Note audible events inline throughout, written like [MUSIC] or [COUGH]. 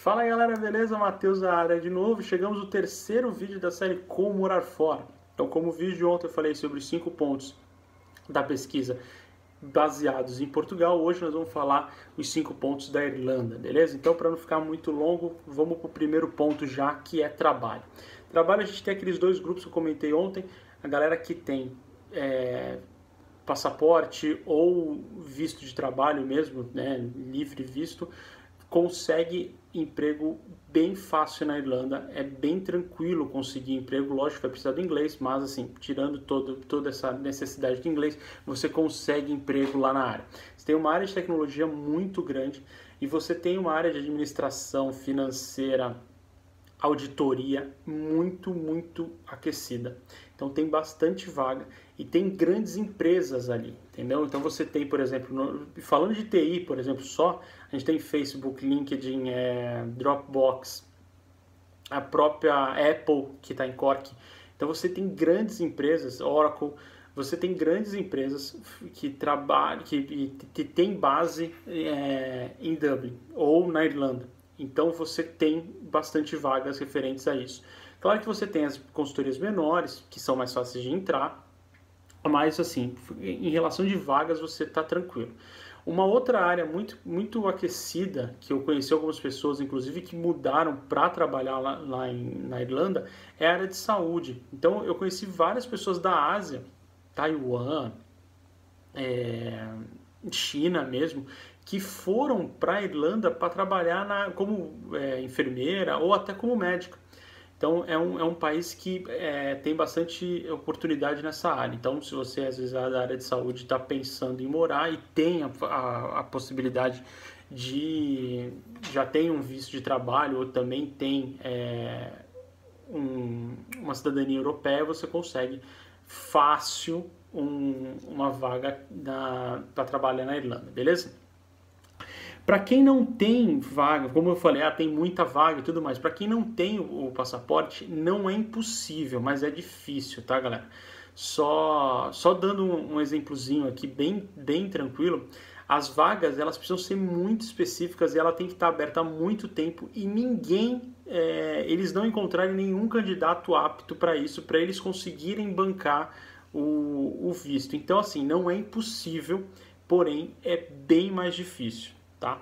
Fala galera, beleza? Matheus da área de novo. Chegamos no terceiro vídeo da série Como Morar Fora. Então, como o vídeo de ontem eu falei sobre os cinco pontos da pesquisa baseados em Portugal, hoje nós vamos falar os cinco pontos da Irlanda, beleza? Então, para não ficar muito longo, vamos para o primeiro ponto já, que é trabalho. Trabalho, a gente tem aqueles dois grupos que eu comentei ontem, a galera que tem é, passaporte ou visto de trabalho mesmo, né, livre visto, consegue emprego bem fácil na Irlanda, é bem tranquilo conseguir emprego, lógico vai precisar do inglês, mas assim, tirando todo, toda essa necessidade de inglês, você consegue emprego lá na área. Você tem uma área de tecnologia muito grande e você tem uma área de administração financeira, auditoria muito, muito aquecida. Então tem bastante vaga e tem grandes empresas ali, entendeu? Então você tem, por exemplo, no, falando de TI, por exemplo, só, a gente tem Facebook, LinkedIn, é, Dropbox, a própria Apple que está em Cork. Então você tem grandes empresas, Oracle, você tem grandes empresas que trabalham, que, que tem base é, em Dublin ou na Irlanda. Então você tem bastante vagas referentes a isso. Claro que você tem as consultorias menores, que são mais fáceis de entrar, mas assim, em relação de vagas você está tranquilo. Uma outra área muito, muito aquecida, que eu conheci algumas pessoas, inclusive, que mudaram para trabalhar lá, lá em, na Irlanda, é a área de saúde. Então, eu conheci várias pessoas da Ásia, Taiwan, é, China mesmo, que foram para a Irlanda para trabalhar na, como é, enfermeira ou até como médica. Então é um, é um país que é, tem bastante oportunidade nessa área. Então, se você às vezes é da área de saúde está pensando em morar e tem a, a, a, possibilidade de já tem um visto de trabalho ou também tem é, um, uma cidadania europeia, você consegue fácil um, uma vaga para trabalhar na Irlanda, beleza? Para quem não tem vaga, como eu falei, ah, tem muita vaga e tudo mais. Para quem não tem o, o, passaporte, não é impossível, mas é difícil, tá, galera? Só, só dando um, um exemplozinho aqui, bem, bem tranquilo. As vagas elas precisam ser muito específicas e ela tem que estar aberta há muito tempo e ninguém, é, eles não encontrarem nenhum candidato apto para isso, para eles conseguirem bancar o, o visto. Então, assim, não é impossível, porém é bem mais difícil tá?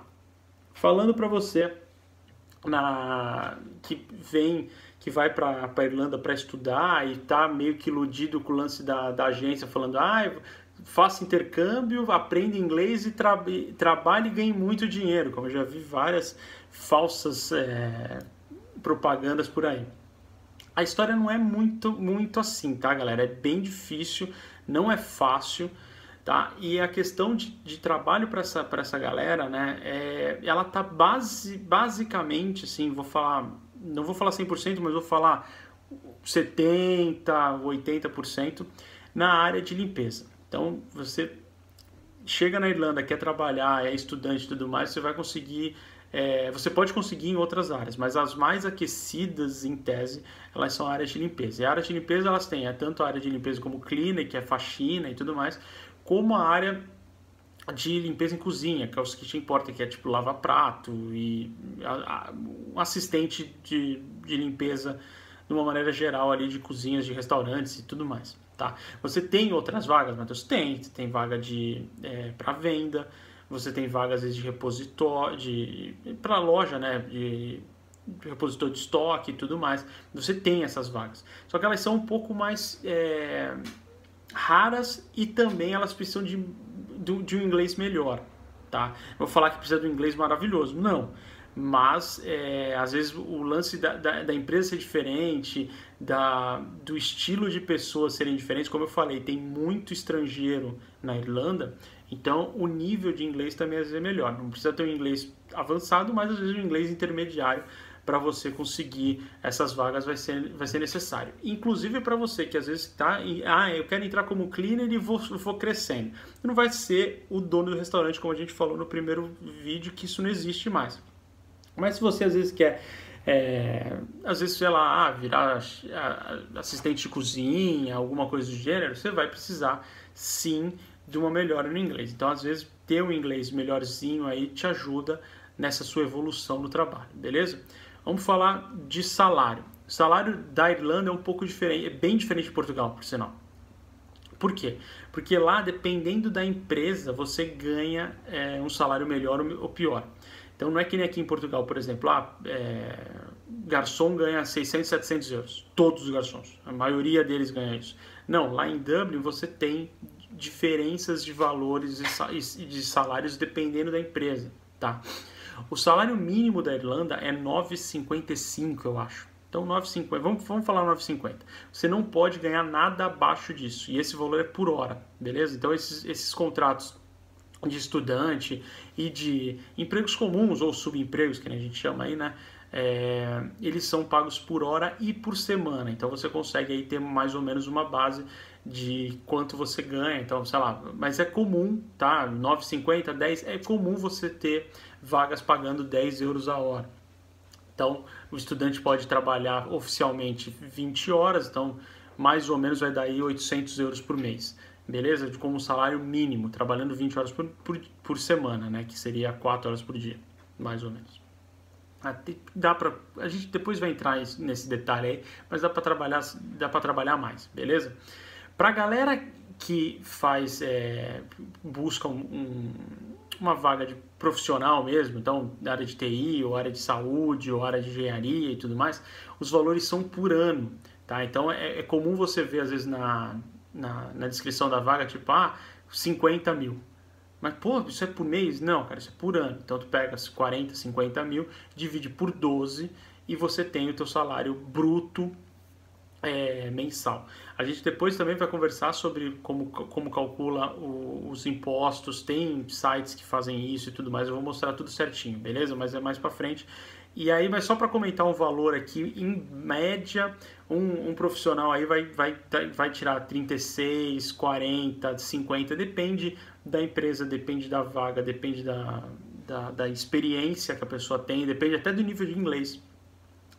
Falando para você na que vem que vai para a Irlanda para estudar e tá meio que iludido com o lance da, da agência falando ah, faça intercâmbio, aprenda inglês e tra trabalhe e ganhe muito dinheiro, como eu já vi várias falsas é, propagandas por aí. A história não é muito, muito assim, tá, galera? É bem difícil, não é fácil. Tá? E a questão de, de trabalho para essa, essa galera, né, é, ela tá base, basicamente, assim, vou falar, não vou falar 100%, mas vou falar 70%, 80% na área de limpeza. Então, você chega na Irlanda, quer trabalhar, é estudante e tudo mais, você vai conseguir é, você pode conseguir em outras áreas, mas as mais aquecidas em tese, elas são áreas de limpeza. E áreas de limpeza elas têm é tanto a área de limpeza como cleaner, que é faxina e tudo mais, como a área de limpeza em cozinha, que é o que te importa, que é tipo lavar prato e um assistente de, de limpeza de uma maneira geral ali de cozinhas, de restaurantes e tudo mais, tá? Você tem outras vagas, Matheus? Tem, tem vaga de é, para venda, você tem vagas de repositório, de para loja, né? De, de repositor de estoque e tudo mais. Você tem essas vagas, só que elas são um pouco mais é, raras e também elas precisam de, de, de um inglês melhor, tá? vou falar que precisa de um inglês maravilhoso, não. Mas é, às vezes o lance da, da, da, empresa ser diferente, da, do estilo de pessoas serem diferentes, como eu falei, tem muito estrangeiro na Irlanda, então o nível de inglês também às vezes é melhor. Não precisa ter um inglês avançado, mas às vezes um inglês intermediário para você conseguir essas vagas vai ser, vai ser necessário. Inclusive para você que às vezes está ah, eu quero entrar como cleaner e vou, vou crescendo. Não vai ser o dono do restaurante, como a gente falou no primeiro vídeo, que isso não existe mais. Mas se você às vezes quer é, às vezes, sei lá, ah, virar assistente de cozinha, alguma coisa do gênero, você vai precisar sim de uma melhora no inglês. Então, às vezes, ter um inglês melhorzinho aí te ajuda nessa sua evolução no trabalho, beleza? Vamos falar de salário. O salário da Irlanda é um pouco diferente, é bem diferente de Portugal, por sinal. Por quê? Porque lá, dependendo da empresa, você ganha é, um salário melhor ou pior. Então não é que nem aqui em Portugal, por exemplo, ah, é, garçom ganha 600, 700 euros. Todos os garçons. A maioria deles ganha isso. Não, lá em Dublin você tem diferenças de valores e de salários dependendo da empresa, tá? O salário mínimo da Irlanda é 9,55, eu acho. Então 9,50, vamos, vamos falar 9,50. Você não pode ganhar nada abaixo disso. E esse valor é por hora, beleza? Então esses, esses contratos de estudante e de empregos comuns ou subempregos, que a gente chama aí, né? É, eles são pagos por hora e por semana. Então você consegue aí ter mais ou menos uma base de quanto você ganha. Então, sei lá, mas é comum, tá? 9,50, 10, é comum você ter vagas pagando 10 euros a hora. Então, o estudante pode trabalhar oficialmente 20 horas, então mais ou menos vai dar aí 800 euros por mês, beleza? Como um salário mínimo, trabalhando 20 horas por, por, por semana, né? Que seria 4 horas por dia, mais ou menos. Dá pra, a gente depois vai entrar nesse detalhe aí, mas dá para trabalhar, dá para trabalhar mais, beleza? Para galera que faz, é, busca um, um, uma vaga de profissional mesmo, então área de TI, ou área de saúde, ou área de engenharia e tudo mais, os valores são por ano, tá? Então é, é comum você ver às vezes na, na, na, descrição da vaga, tipo, ah, 50 mil. Mas, pô, isso é por mês? Não, cara, isso é por ano. Então tu pega 40, 50 mil, divide por 12 e você tem o teu salário bruto é, mensal. A gente depois também vai conversar sobre como, como calcula o, os impostos, tem sites que fazem isso e tudo mais, eu vou mostrar tudo certinho, beleza? Mas é mais para frente. E aí, mas só para comentar um valor aqui, em média, um, um, profissional aí vai, vai, vai tirar 36, 40, 50, depende da empresa, depende da vaga, depende da, da, da experiência que a pessoa tem, depende até do nível de inglês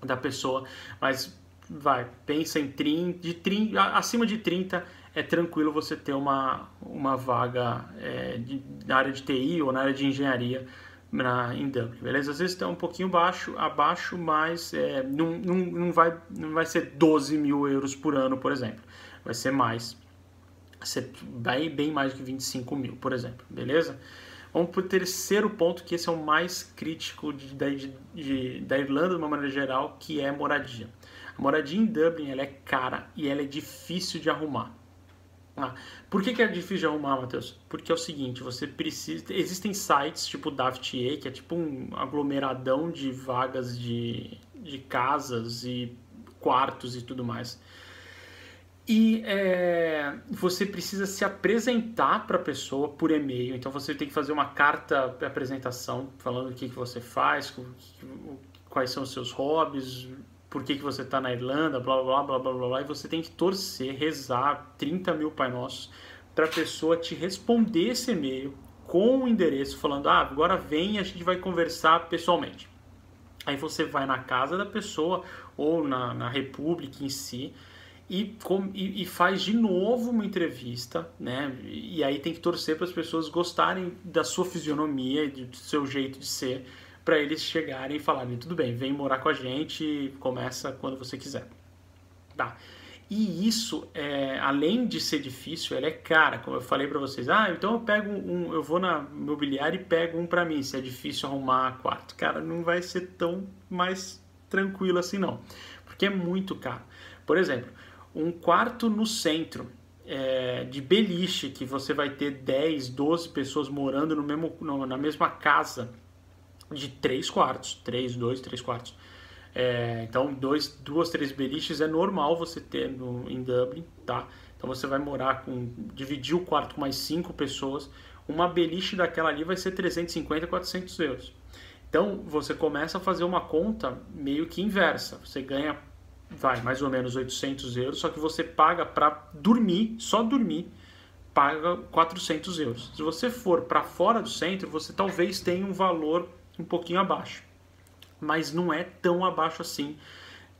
da pessoa, mas vai, pensa em 30, de 30, acima de 30 é tranquilo você ter uma, uma vaga é, de, na área de TI ou na área de engenharia na, em Dublin, beleza? Às vezes está um pouquinho baixo, abaixo, mas é, não, não, não, vai, não vai ser 12 mil euros por ano, por exemplo. Vai ser mais, vai ser bem, bem mais do que 25 mil, por exemplo, beleza? Vamos para o terceiro ponto, que esse é o mais crítico de, de, de, da Irlanda, de uma maneira geral, que é moradia. Moradia em Dublin ela é cara e ela é difícil de arrumar. Ah, por que, que é difícil de arrumar, Matheus? Porque é o seguinte, você precisa. Existem sites tipo DAFTA, que é tipo um aglomeradão de vagas de, de casas e quartos e tudo mais. E é, você precisa se apresentar para a pessoa por e-mail. Então você tem que fazer uma carta de apresentação falando o que, que você faz, quais são os seus hobbies, por que, que você está na Irlanda, blá, blá, blá, blá, blá, blá, e você tem que torcer, rezar 30 mil Pai Nossos para a pessoa te responder esse e-mail com o endereço, falando, ah, agora vem e a gente vai conversar pessoalmente. Aí você vai na casa da pessoa ou na, na República em si e, com, e, e, faz de novo uma entrevista, né? E aí tem que torcer para as pessoas gostarem da sua fisionomia e do seu jeito de ser para eles chegarem e falarem, tudo bem, vem morar com a gente, começa quando você quiser. Tá. E isso, é, além de ser difícil, ela é cara, como eu falei para vocês. Ah, então eu pego um, eu vou na mobiliária e pego um para mim, se é difícil arrumar quarto. Cara, não vai ser tão mais tranquilo assim não, porque é muito caro. Por exemplo, um quarto no centro, é, de beliche, que você vai ter 10, 12 pessoas morando no mesmo, na mesma casa, de 3 quartos, 3, 2, 3 quartos. É, então, dois, duas, três beliches é normal você ter no, em Dublin, tá? Então você vai morar com, dividir o quarto com mais cinco pessoas, uma beliche daquela ali vai ser 350, 400 euros. Então você começa a fazer uma conta meio que inversa. Você ganha, vai, mais ou menos 800 euros, só que você paga para dormir, só dormir, paga 400 euros. Se você for para fora do centro, você talvez tenha um valor um pouquinho abaixo. Mas não é tão abaixo assim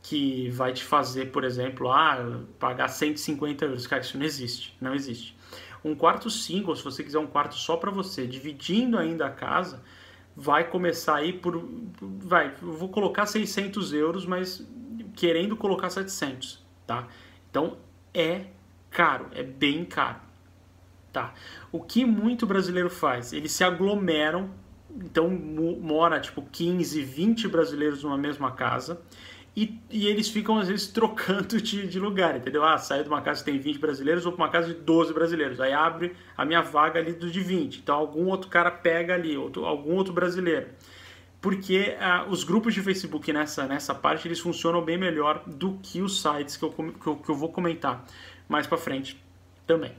que vai te fazer, por exemplo, ah, pagar 150 euros. Cara, isso não existe, não existe. Um quarto single, se você quiser um quarto só para você, dividindo ainda a casa, vai começar aí por, vai, vou colocar 600 euros, mas querendo colocar 700, tá? Então é caro, é bem caro, tá? O que muito brasileiro faz? Eles se aglomeram, então mora tipo 15, 20 brasileiros numa mesma casa e, e, eles ficam às vezes [LAUGHS] trocando de, de, lugar, entendeu? Ah, saiu de uma casa que tem 20 brasileiros, vou para uma casa de 12 brasileiros. Aí abre a minha vaga ali do de 20. Então algum outro cara pega ali, outro, algum outro brasileiro. Porque ah, os grupos de Facebook nessa, nessa parte eles funcionam bem melhor do que os sites que eu, que eu, que eu vou comentar mais para frente também.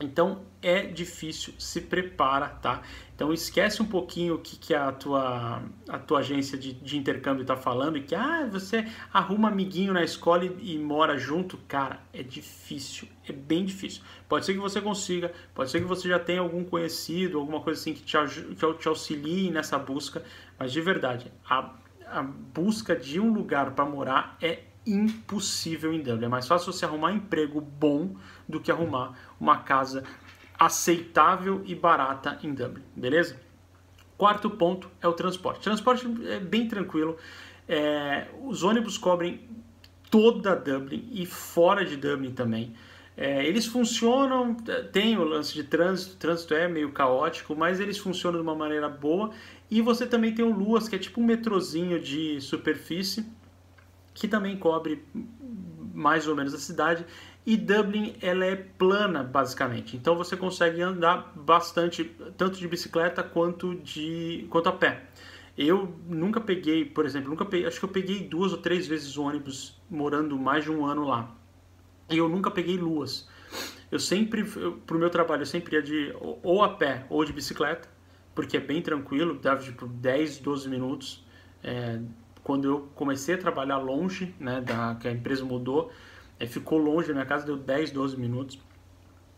Então é difícil, se prepara, tá? Então esquece um pouquinho o que, que a, tua, a tua agência de, de intercâmbio está falando que ah, você arruma amiguinho na escola e, e, mora junto. Cara, é difícil, é bem difícil. Pode ser que você consiga, pode ser que você já tenha algum conhecido, alguma coisa assim que te, que te auxilie nessa busca, mas de verdade, a, a busca de um lugar para morar é impossível em Dublin. É mais fácil você arrumar um emprego bom do que arrumar uma casa aceitável e barata em Dublin, beleza? Quarto ponto é o transporte. Transporte é bem tranquilo. É, os ônibus cobrem toda Dublin e fora de Dublin também. É, eles funcionam, tem o lance de trânsito, trânsito é meio caótico, mas eles funcionam de uma maneira boa. E você também tem o Luas, que é tipo um metrozinho de superfície, que também cobre mais ou menos a cidade. E Dublin ela é plana basicamente, então você consegue andar bastante tanto de bicicleta quanto de quanto a pé. Eu nunca peguei, por exemplo, nunca peguei, acho que eu peguei duas ou três vezes ônibus morando mais de um ano lá. E eu nunca peguei luas. Eu sempre, para o meu trabalho, eu sempre ia de ou a pé ou de bicicleta, porque é bem tranquilo, dava tipo 10, 12 minutos. É, quando eu comecei a trabalhar longe, né, da, que a empresa mudou, é, ficou longe da minha casa, deu 10, 12 minutos.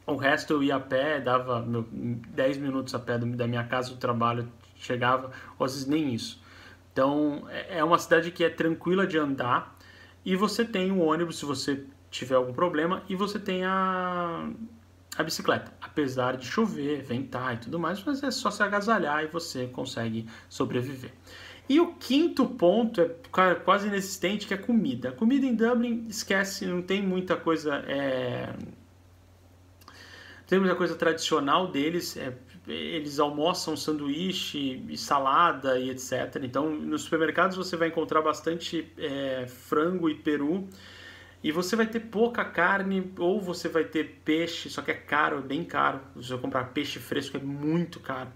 O resto eu ia a pé, dava meu, 10 minutos a pé da minha casa do trabalho, chegava, ou às vezes nem isso. Então é, é uma cidade que é tranquila de andar e você tem um ônibus se você tiver algum problema e você tem a, a bicicleta. Apesar de chover, ventar e tudo mais, mas é só se agasalhar e você consegue sobreviver. E o quinto ponto é quase inexistente, que é comida. Comida em Dublin, esquece, não tem muita coisa. É... Não tem muita coisa tradicional deles. É... Eles almoçam sanduíche salada e etc. Então, nos supermercados você vai encontrar bastante é, frango e peru. E você vai ter pouca carne, ou você vai ter peixe, só que é caro, é bem caro. Se você comprar peixe fresco é muito caro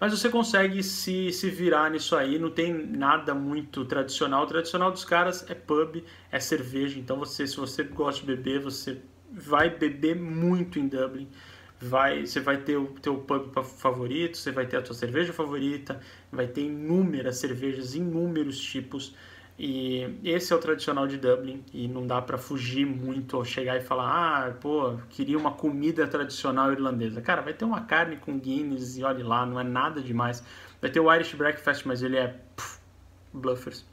mas você consegue se, se virar nisso aí, não tem nada muito tradicional. O tradicional dos caras é pub, é cerveja, então você, se você gosta de beber, você vai beber muito em Dublin. Vai, você vai ter o teu pub favorito, você vai ter a tua cerveja favorita, vai ter inúmeras cervejas, inúmeros tipos. E esse é o tradicional de Dublin e não dá para fugir muito ou chegar e falar, ah, pô, queria uma comida tradicional irlandesa. Cara, vai ter uma carne com Guinness e olhe lá, não é nada demais. Vai ter o Irish Breakfast, mas ele é pff, bluffers.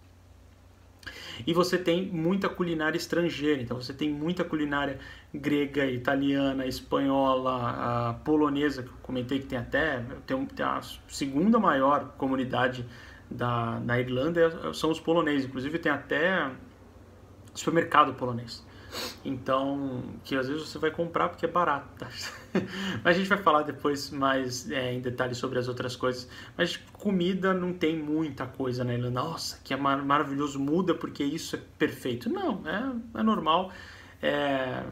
E você tem muita culinária estrangeira, então você tem muita culinária grega, italiana, espanhola, polonesa, que eu comentei que tem até tem, tem a segunda maior comunidade da, da Irlanda é, são os poloneses. Inclusive tem até supermercado polonês. Então, que às vezes você vai comprar porque é barato. Tá? [LAUGHS] Mas a gente vai falar depois mais é, em detalhes sobre as outras coisas. Mas comida não tem muita coisa na Irlanda. Nossa, que é mar maravilhoso, muda porque isso é perfeito. Não, é, é normal. É,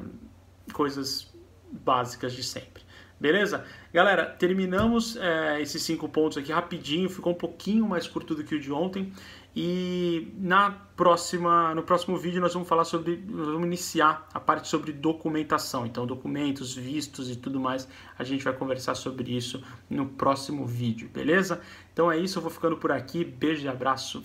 coisas básicas de sempre. Beleza? Galera, terminamos é, esses cinco pontos aqui rapidinho, ficou um pouquinho mais curto do que o de ontem. E na próxima, no próximo vídeo nós vamos falar sobre, nós vamos iniciar a parte sobre documentação. Então, documentos, vistos e tudo mais, a gente vai conversar sobre isso no próximo vídeo, beleza? Então é isso, eu vou ficando por aqui. Beijo e abraço.